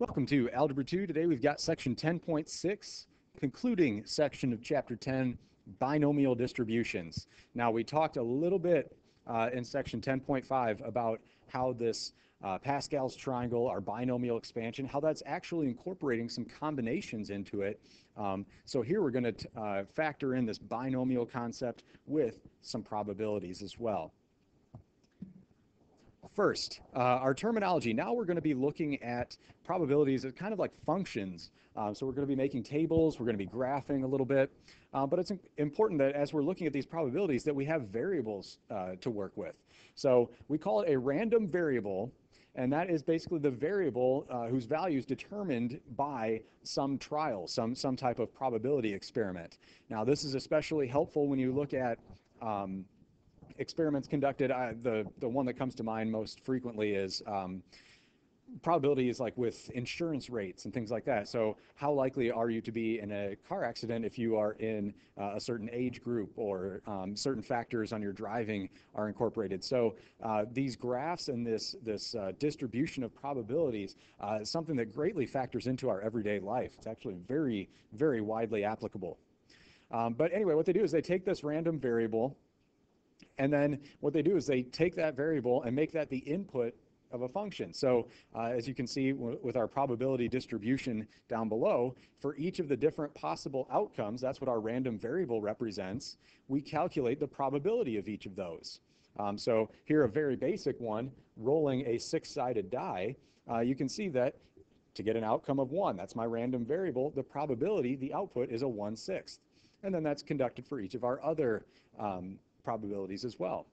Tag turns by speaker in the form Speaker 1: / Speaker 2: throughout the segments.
Speaker 1: Welcome to Algebra 2. Today we've got section 10.6, concluding section of chapter 10, binomial distributions. Now we talked a little bit uh, in section 10.5 about how this uh, Pascal's triangle, our binomial expansion, how that's actually incorporating some combinations into it. Um, so here we're going to uh, factor in this binomial concept with some probabilities as well. First, uh, our terminology. Now we're going to be looking at probabilities as kind of like functions. Um, so we're going to be making tables, we're going to be graphing a little bit. Uh, but it's important that as we're looking at these probabilities that we have variables uh, to work with. So we call it a random variable, and that is basically the variable uh, whose value is determined by some trial, some, some type of probability experiment. Now this is especially helpful when you look at um, experiments conducted, I, the, the one that comes to mind most frequently is um, probabilities like with insurance rates and things like that. So how likely are you to be in a car accident if you are in uh, a certain age group or um, certain factors on your driving are incorporated. So uh, these graphs and this, this uh, distribution of probabilities uh, is something that greatly factors into our everyday life. It's actually very, very widely applicable. Um, but anyway, what they do is they take this random variable and then what they do is they take that variable and make that the input of a function. So uh, as you can see with our probability distribution down below, for each of the different possible outcomes, that's what our random variable represents, we calculate the probability of each of those. Um, so here a very basic one, rolling a six-sided die, uh, you can see that to get an outcome of one, that's my random variable, the probability, the output is a one-sixth. And then that's conducted for each of our other um, probabilities as well.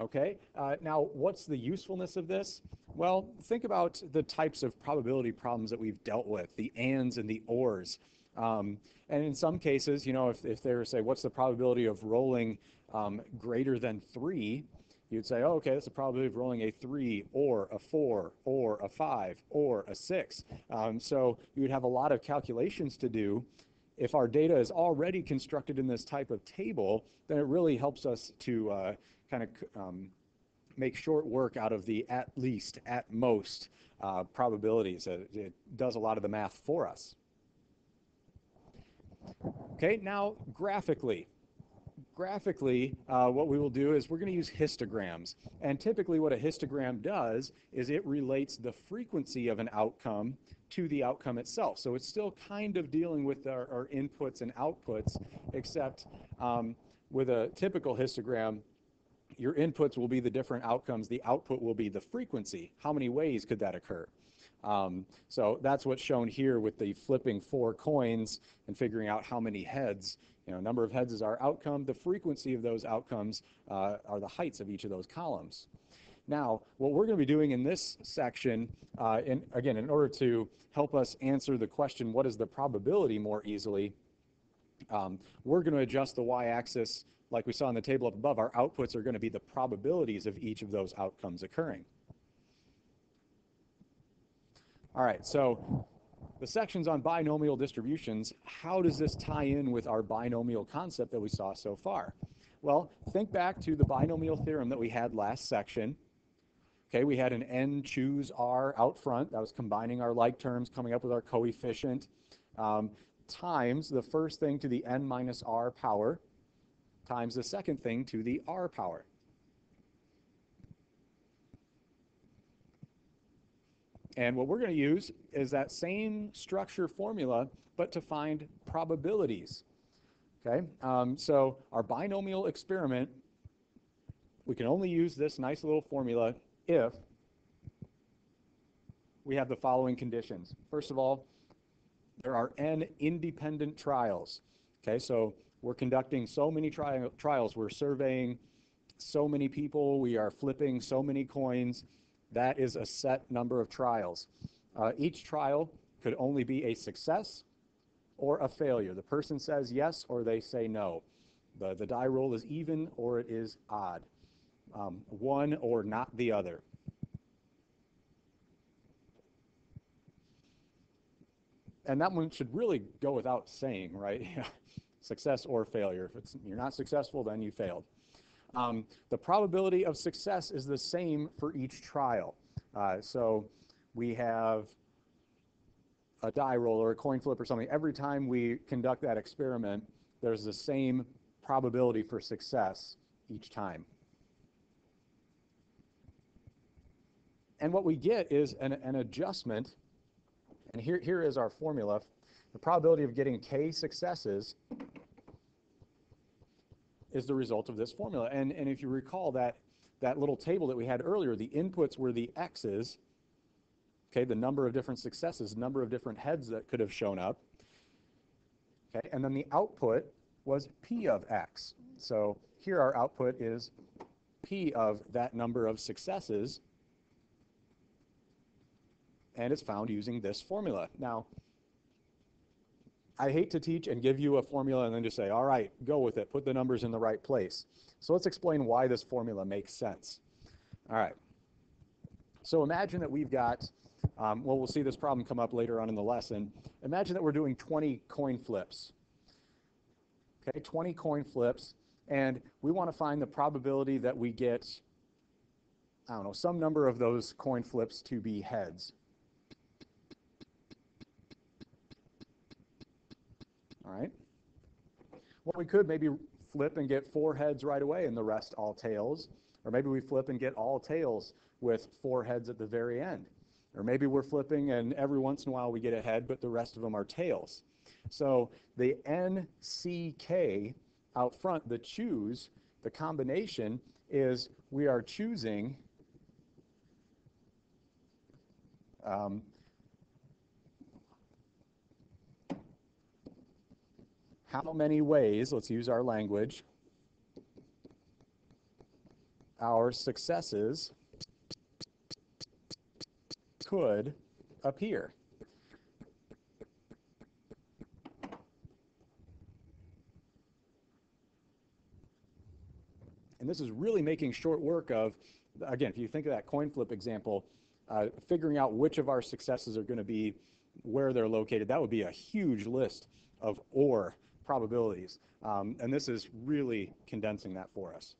Speaker 1: Okay, uh, now what's the usefulness of this? Well, think about the types of probability problems that we've dealt with, the ands and the ors. Um, and in some cases, you know, if, if they were say, what's the probability of rolling um, greater than three, you'd say, oh, okay, that's the probability of rolling a three or a four or a five or a six. Um, so you'd have a lot of calculations to do if our data is already constructed in this type of table, then it really helps us to uh, kind of um, make short work out of the at least, at most uh, probabilities. Uh, it does a lot of the math for us. Okay, now graphically. Graphically, uh, what we will do is we're going to use histograms. And typically what a histogram does is it relates the frequency of an outcome to the outcome itself. So it's still kind of dealing with our, our inputs and outputs, except um, with a typical histogram, your inputs will be the different outcomes. The output will be the frequency. How many ways could that occur? Um, so that's what's shown here with the flipping four coins and figuring out how many heads. You know, number of heads is our outcome. The frequency of those outcomes uh, are the heights of each of those columns. Now, what we're going to be doing in this section, uh, in, again, in order to help us answer the question, what is the probability more easily, um, we're going to adjust the y-axis like we saw in the table up above. Our outputs are going to be the probabilities of each of those outcomes occurring. All right, so the sections on binomial distributions, how does this tie in with our binomial concept that we saw so far? Well, think back to the binomial theorem that we had last section. Okay, we had an n choose r out front. That was combining our like terms, coming up with our coefficient, um, times the first thing to the n minus r power, times the second thing to the r power. And what we're going to use is that same structure formula, but to find probabilities. Okay, um, so our binomial experiment, we can only use this nice little formula if we have the following conditions. First of all, there are n independent trials. Okay, so we're conducting so many tri trials, we're surveying so many people, we are flipping so many coins. That is a set number of trials. Uh, each trial could only be a success or a failure. The person says yes or they say no. The, the die roll is even or it is odd um, one or not the other. And that one should really go without saying, right? success or failure. If it's, you're not successful, then you failed. Um, the probability of success is the same for each trial. Uh, so we have a die roll or a coin flip or something, every time we conduct that experiment, there's the same probability for success each time. And what we get is an, an adjustment, and here, here is our formula. The probability of getting k successes is the result of this formula. And, and if you recall that, that little table that we had earlier, the inputs were the x's, okay, the number of different successes, number of different heads that could have shown up. Okay, and then the output was p of x. So here our output is p of that number of successes, and it's found using this formula. Now, I hate to teach and give you a formula and then just say, all right, go with it, put the numbers in the right place. So let's explain why this formula makes sense. All right. So imagine that we've got, um, well, we'll see this problem come up later on in the lesson. Imagine that we're doing 20 coin flips. Okay, 20 coin flips, and we want to find the probability that we get, I don't know, some number of those coin flips to be heads. Right. Well, we could maybe flip and get four heads right away and the rest all tails. Or maybe we flip and get all tails with four heads at the very end. Or maybe we're flipping and every once in a while we get a head, but the rest of them are tails. So the NCK out front, the choose, the combination is we are choosing um, how many ways, let's use our language, our successes could appear. And this is really making short work of, again, if you think of that coin flip example, uh, figuring out which of our successes are going to be where they're located, that would be a huge list of or probabilities. Um, and this is really condensing that for us.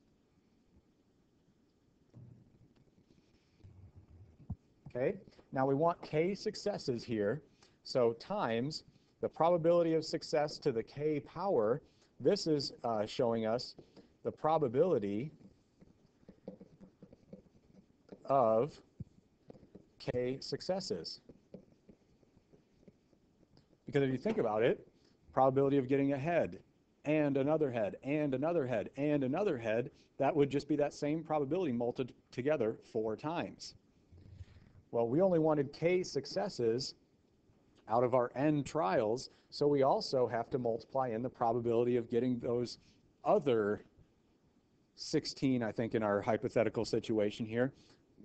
Speaker 1: Okay, now we want k successes here. So times the probability of success to the k power. This is uh, showing us the probability of k successes. Because if you think about it, probability of getting a head and another head and another head and another head, that would just be that same probability multiplied together four times. Well, we only wanted k successes out of our n trials, so we also have to multiply in the probability of getting those other 16, I think, in our hypothetical situation here,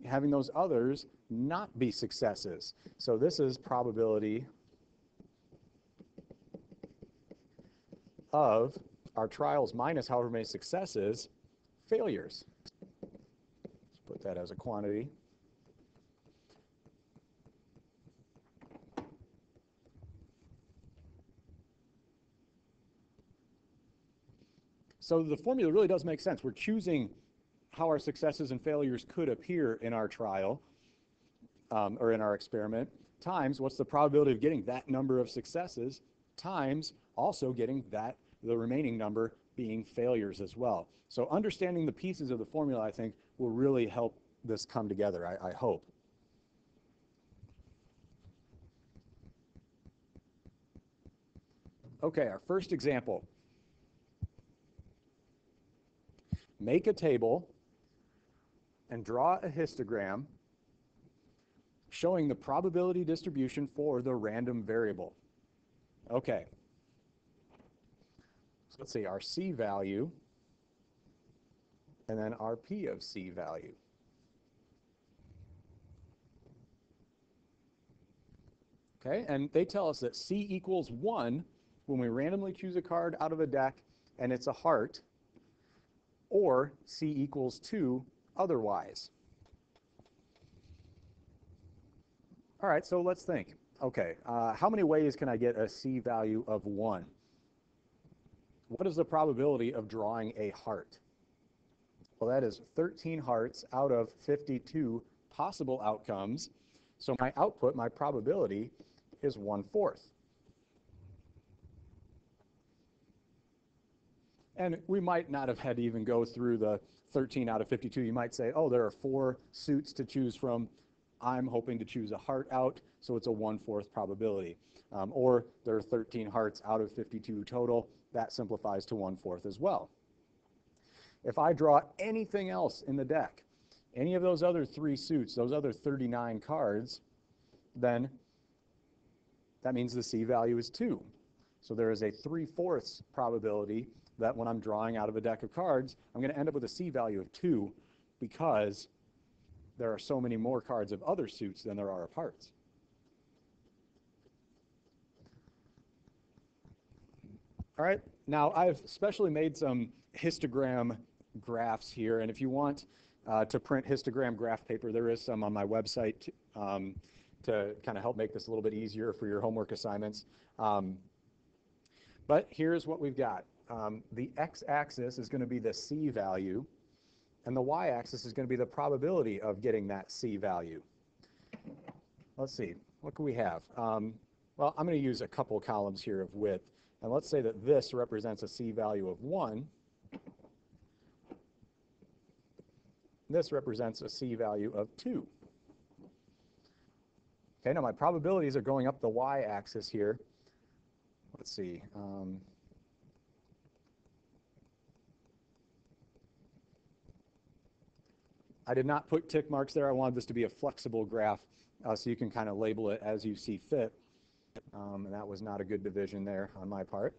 Speaker 1: having those others not be successes. So this is probability of our trials minus however many successes, failures. Let's put that as a quantity. So the formula really does make sense. We're choosing how our successes and failures could appear in our trial um, or in our experiment times what's the probability of getting that number of successes times also getting that, the remaining number being failures as well. So understanding the pieces of the formula, I think, will really help this come together, I, I hope. Okay, our first example. Make a table and draw a histogram showing the probability distribution for the random variable. Okay, So let's see, our C value, and then our P of C value. Okay, and they tell us that C equals 1 when we randomly choose a card out of a deck and it's a heart, or C equals 2 otherwise. All right, so let's think. Okay, uh, how many ways can I get a C value of 1? what is the probability of drawing a heart? Well, that is 13 hearts out of 52 possible outcomes. So my output, my probability, is 1 fourth. And we might not have had to even go through the 13 out of 52. You might say, oh, there are four suits to choose from. I'm hoping to choose a heart out, so it's a 1 fourth probability. Um, or there are 13 hearts out of 52 total. That simplifies to 1 fourth as well. If I draw anything else in the deck, any of those other three suits, those other 39 cards, then that means the C value is 2. So there is a 3 fourths probability that when I'm drawing out of a deck of cards, I'm going to end up with a C value of 2 because there are so many more cards of other suits than there are of hearts. All right, now I've specially made some histogram graphs here, and if you want uh, to print histogram graph paper, there is some on my website um, to kind of help make this a little bit easier for your homework assignments. Um, but here's what we've got. Um, the x-axis is going to be the C value, and the y-axis is going to be the probability of getting that C value. Let's see, what can we have? Um, well, I'm going to use a couple columns here of width, and let's say that this represents a C value of 1, This represents a C value of 2. Okay, now my probabilities are going up the y-axis here. Let's see. Um, I did not put tick marks there. I wanted this to be a flexible graph uh, so you can kind of label it as you see fit. Um, and that was not a good division there on my part.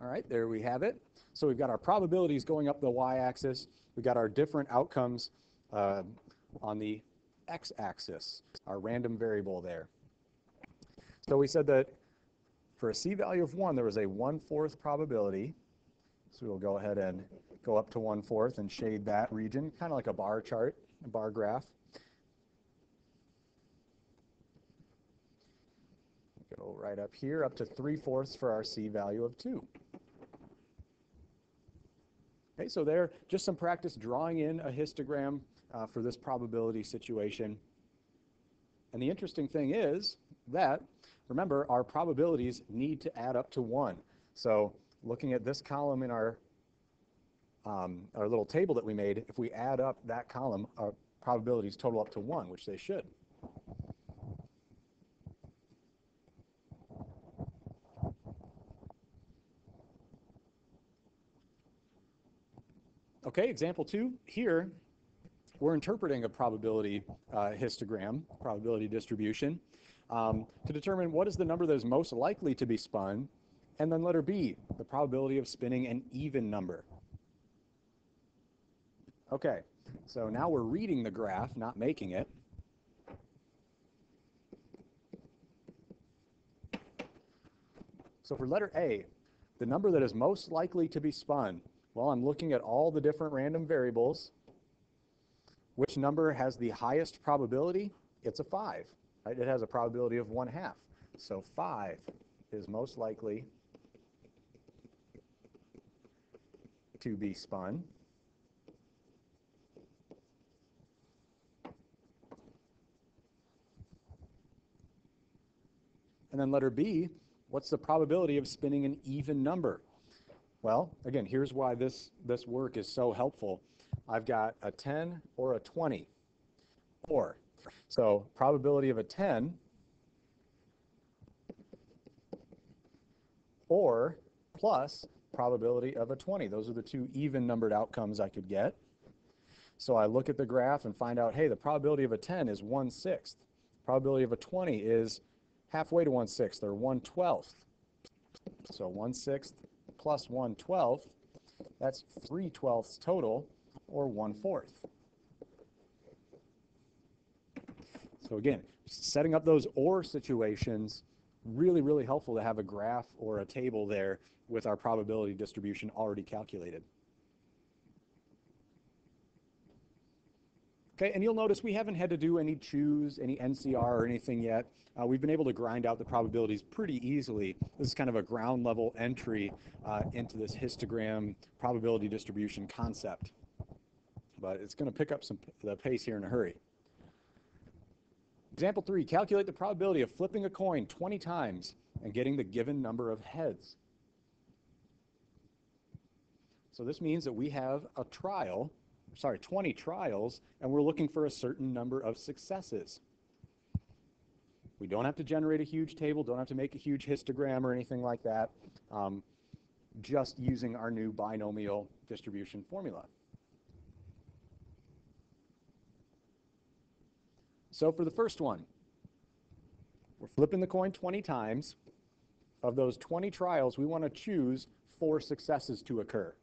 Speaker 1: All right, there we have it. So we've got our probabilities going up the y-axis. We've got our different outcomes uh, on the x-axis, our random variable there. So we said that for a C value of 1, there was a 1 4th probability. So we'll go ahead and go up to 1 4th and shade that region, kind of like a bar chart, a bar graph. Go right up here, up to 3 fourths for our C value of 2. Okay, so there, just some practice drawing in a histogram uh, for this probability situation. And the interesting thing is that, remember, our probabilities need to add up to 1. So looking at this column in our, um, our little table that we made, if we add up that column, our probabilities total up to 1, which they should. Okay, example two, here we're interpreting a probability uh, histogram, probability distribution, um, to determine what is the number that is most likely to be spun, and then letter B, the probability of spinning an even number. Okay, so now we're reading the graph, not making it. So for letter A, the number that is most likely to be spun well, I'm looking at all the different random variables. Which number has the highest probability? It's a 5. Right? It has a probability of 1 half. So 5 is most likely to be spun. And then letter B, what's the probability of spinning an even number? Well, again, here's why this, this work is so helpful. I've got a 10 or a 20, or. So probability of a 10 or plus probability of a 20. Those are the two even numbered outcomes I could get. So I look at the graph and find out, hey, the probability of a 10 is 1 sixth. Probability of a 20 is halfway to 1 sixth or 1 twelfth. So 1 sixth plus 1 12th, that's 3 twelfths total, or 1 fourth. So again, setting up those OR situations, really, really helpful to have a graph or a table there with our probability distribution already calculated. Okay, and you'll notice we haven't had to do any choose, any NCR or anything yet. Uh, we've been able to grind out the probabilities pretty easily. This is kind of a ground level entry uh, into this histogram probability distribution concept. But it's going to pick up some the pace here in a hurry. Example three, calculate the probability of flipping a coin 20 times and getting the given number of heads. So this means that we have a trial, sorry, 20 trials, and we're looking for a certain number of successes. We don't have to generate a huge table, don't have to make a huge histogram or anything like that, um, just using our new binomial distribution formula. So for the first one, we're flipping the coin 20 times. Of those 20 trials, we want to choose four successes to occur.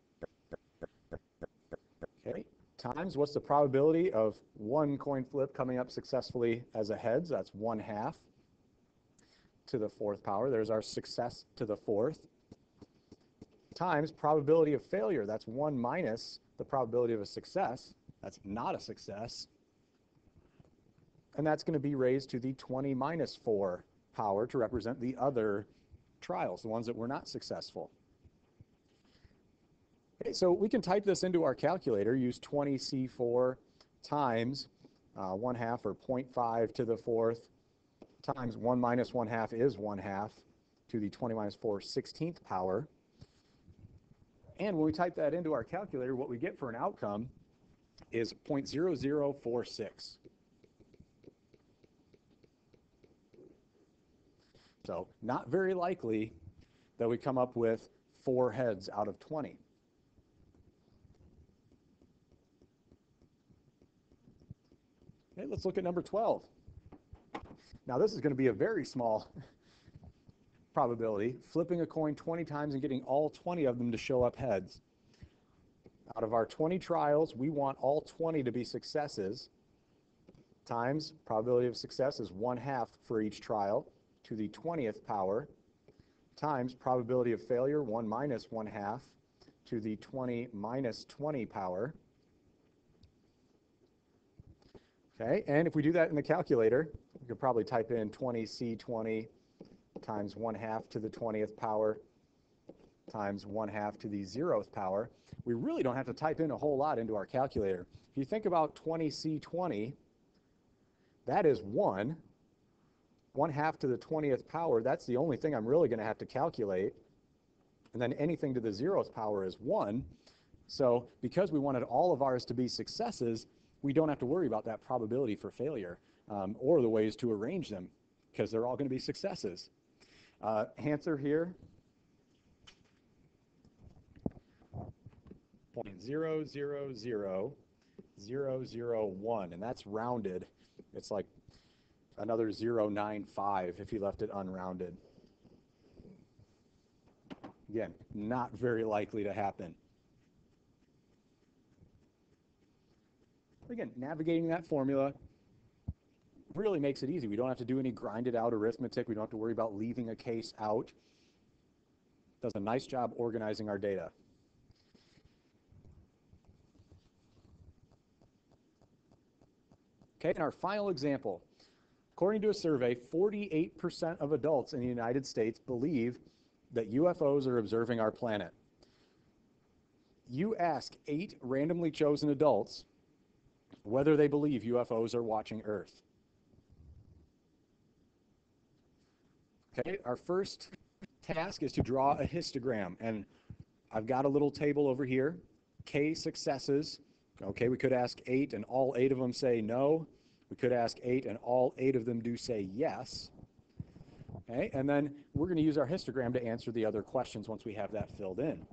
Speaker 1: Okay, times what's the probability of one coin flip coming up successfully as a heads? That's one half to the fourth power. There's our success to the fourth. Times probability of failure. That's one minus the probability of a success. That's not a success and that's going to be raised to the 20 minus 4 power to represent the other trials, the ones that were not successful. Okay, so we can type this into our calculator, use 20C4 times uh, 1 half or 0.5 to the fourth times 1 minus 1 half is 1 half to the 20 minus 4 16th power. And when we type that into our calculator, what we get for an outcome is 0.0046. So not very likely that we come up with four heads out of 20. Okay, let's look at number 12. Now this is going to be a very small probability, flipping a coin 20 times and getting all 20 of them to show up heads. Out of our 20 trials, we want all 20 to be successes, times probability of success is one half for each trial to the 20th power times probability of failure, 1 minus 1 half, to the 20 minus 20 power. Okay, and if we do that in the calculator, we could probably type in 20C20 times 1 half to the 20th power times 1 half to the 0th power. We really don't have to type in a whole lot into our calculator. If you think about 20C20, that is 1 1 half to the 20th power, that's the only thing I'm really going to have to calculate. And then anything to the 0th power is 1. So because we wanted all of ours to be successes, we don't have to worry about that probability for failure um, or the ways to arrange them because they're all going to be successes. Uh, answer here, 0.000001, and that's rounded. It's like another 0.95 if he left it unrounded. Again, not very likely to happen. Again, navigating that formula really makes it easy. We don't have to do any grinded out arithmetic. We don't have to worry about leaving a case out. Does a nice job organizing our data. Okay, and our final example. According to a survey, 48% of adults in the United States believe that UFOs are observing our planet. You ask eight randomly chosen adults whether they believe UFOs are watching Earth. Okay, our first task is to draw a histogram. And I've got a little table over here, K successes. Okay, we could ask eight and all eight of them say no. We could ask eight, and all eight of them do say yes. Okay, and then we're going to use our histogram to answer the other questions once we have that filled in.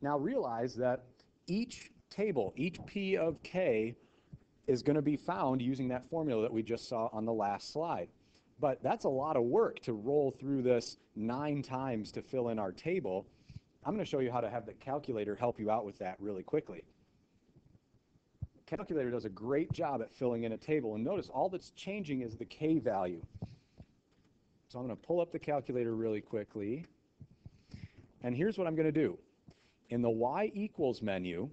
Speaker 1: Now realize that each table, each P of K, is going to be found using that formula that we just saw on the last slide. But that's a lot of work to roll through this nine times to fill in our table. I'm going to show you how to have the calculator help you out with that really quickly calculator does a great job at filling in a table. And notice all that's changing is the k value. So I'm going to pull up the calculator really quickly. And here's what I'm going to do. In the y equals menu,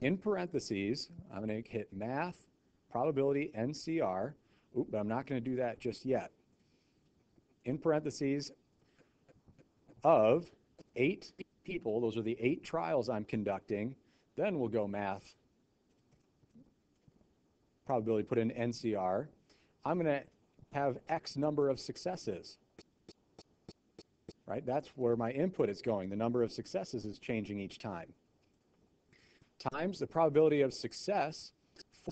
Speaker 1: in parentheses, I'm going to hit math, probability, NCR. Oop, but I'm not going to do that just yet. In parentheses, of eight people, those are the eight trials I'm conducting, then we'll go math, probability, put in NCR. I'm going to have X number of successes right? That's where my input is going. The number of successes is changing each time. Times the probability of success,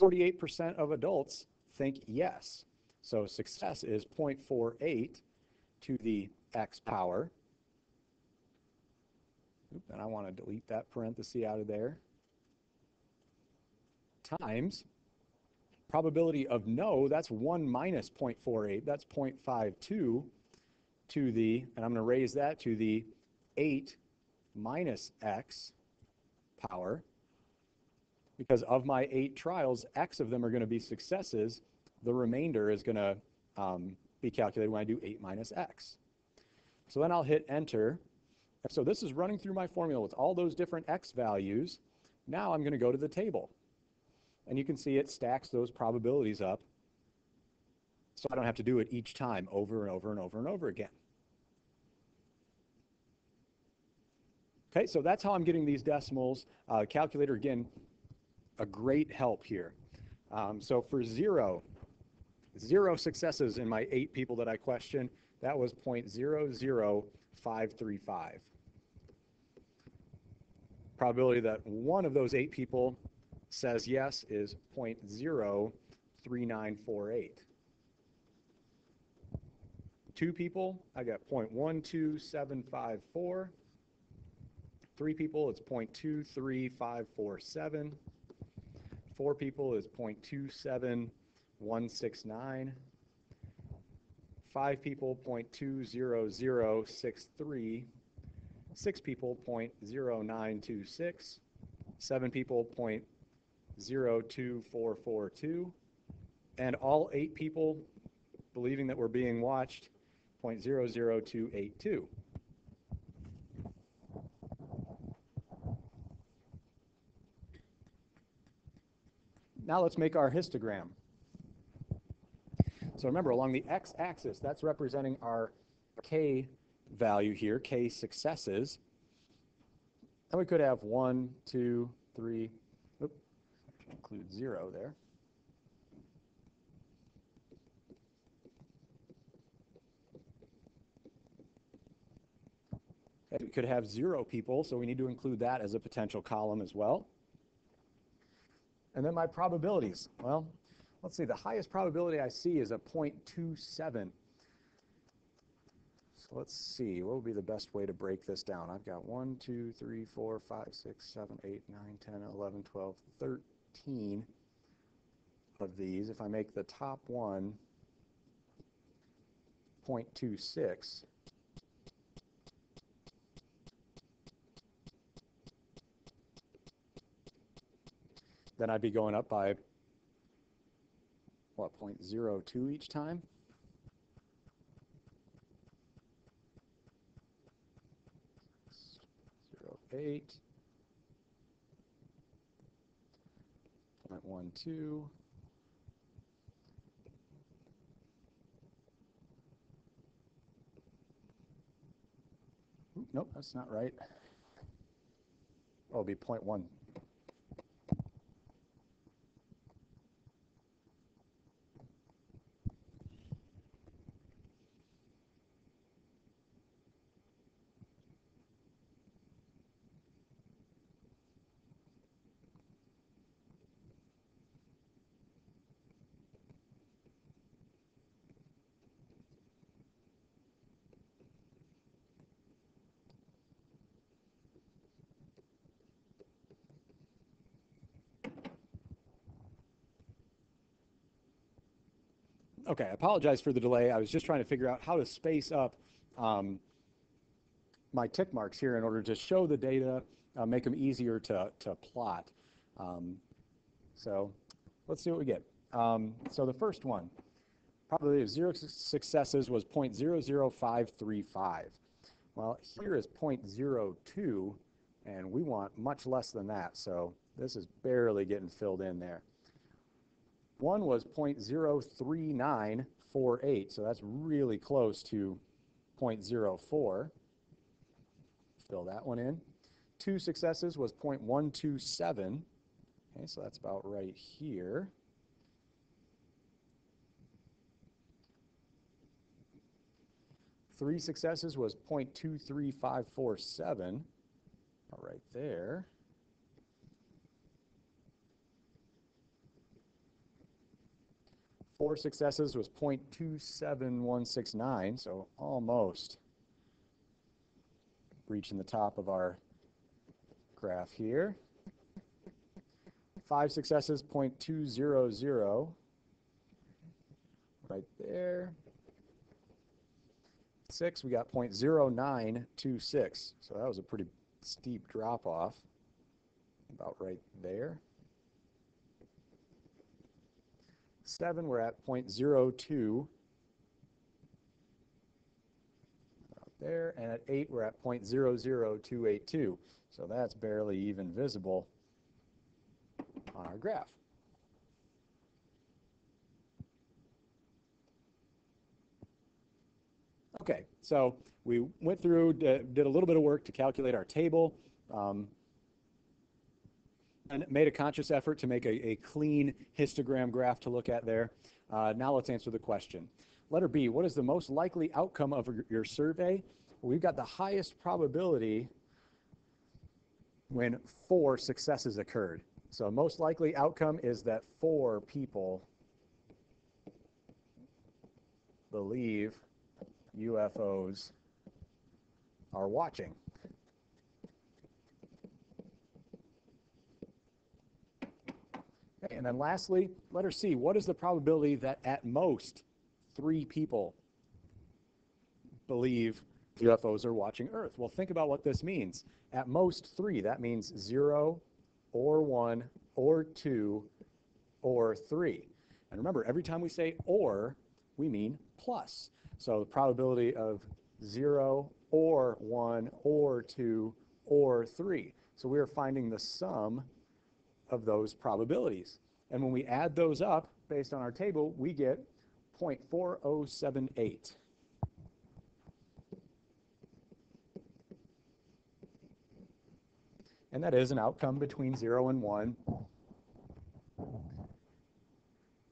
Speaker 1: 48% of adults think yes. So success is 0.48 to the x power. And I want to delete that parenthesis out of there. Times probability of no, that's 1 minus 0.48, that's 0.52 to the, and I'm going to raise that to the 8 minus x power. Because of my eight trials, x of them are going to be successes. The remainder is going to um, be calculated when I do 8 minus x. So then I'll hit enter. So this is running through my formula with all those different x values. Now I'm going to go to the table. And you can see it stacks those probabilities up so I don't have to do it each time over and over and over and over again. Okay, so that's how I'm getting these decimals. Uh, calculator, again, a great help here. Um, so for zero, zero successes in my eight people that I questioned, that was 0.00535. Probability that one of those eight people says yes is 0.03948. Two people, I got 0.12754. Three people, it's 0.23547. Four people is 0.27169. Five people, 0.20063. Six people, 0.0926. Seven people, 0.02442. And all eight people, believing that we're being watched, 0.00282. Now let's make our histogram. So remember, along the x-axis, that's representing our k value here, k successes. And we could have one, two, three, include zero there. We could have zero people, so we need to include that as a potential column as well. And then my probabilities. Well, let's see, the highest probability I see is a 0.27. So let's see, what would be the best way to break this down? I've got 1, 2, 3, 4, 5, 6, 7, 8, 9, 10, 11, 12, 13 of these. If I make the top one 0.26, then I'd be going up by, what, 0.02 each time? Zero eight, point one two, Nope, that's not right. Oh, it'll be 0.1 Okay, I apologize for the delay. I was just trying to figure out how to space up um, my tick marks here in order to show the data, uh, make them easier to, to plot. Um, so let's see what we get. Um, so the first one, probability of zero successes was 0.00535. Well, here is 0.02 And we want much less than that, so this is barely getting filled in there. One was 0.03948, so that's really close to 0.04. Fill that one in. Two successes was 0.127. Okay, so that's about right here. Three successes was 0.23547, about right there. Four successes was 0.27169, so almost reaching the top of our graph here. Five successes, 0.200, right there. Six, we got 0.0926, so that was a pretty steep drop off, about right there. Seven, we're at 0.02, out there, and at eight, we're at 0.00282. So that's barely even visible on our graph. Okay, so we went through, did a little bit of work to calculate our table, um, made a conscious effort to make a, a clean histogram graph to look at there. Uh, now let's answer the question. Letter B, what is the most likely outcome of your survey? We've got the highest probability when four successes occurred. So most likely outcome is that four people believe UFOs are watching. And then lastly, letter C, what is the probability that at most three people believe UFOs are watching Earth? Well, think about what this means. At most three, that means zero or one or two or three. And remember, every time we say or, we mean plus. So the probability of 0 or 1 or 2 or 3. So we are finding the sum of those probabilities. And when we add those up based on our table, we get 0.4078. And that is an outcome between 0 and 1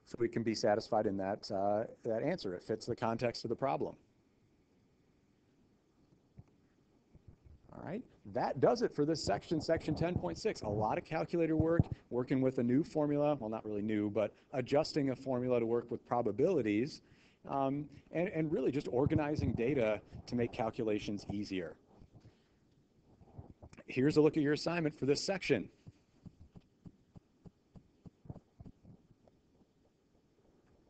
Speaker 1: so we can be satisfied in that, uh, that answer. It fits the context of the problem. All right, that does it for this section, section 10.6. A lot of calculator work, working with a new formula, well, not really new, but adjusting a formula to work with probabilities, um, and, and really just organizing data to make calculations easier. Here's a look at your assignment for this section.